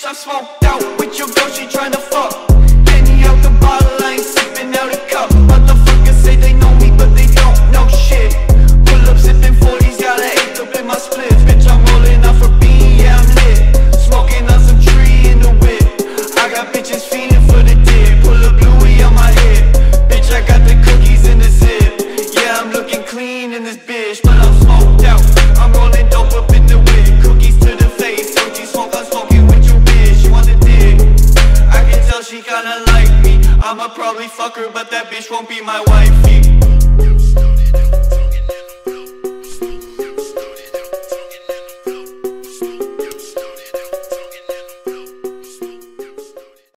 Bitch, I'm smoked out with your girl, she tryna fuck. Henny out the bottle, I ain't sipping out a cup. Motherfuckers say they know me, but they don't know shit. Pull up sipping 40s, got an eighth up in my spliff Bitch, I'm rolling off a bean, yeah, I'm lit. Smoking on some tree in the whip. I got bitches fiending for the dip. Pull a bluey on my hip. Bitch, I got the cookies in the zip. Yeah, I'm looking clean in this bitch But I'm smoked out I'ma probably fuck her But that bitch won't be my wifey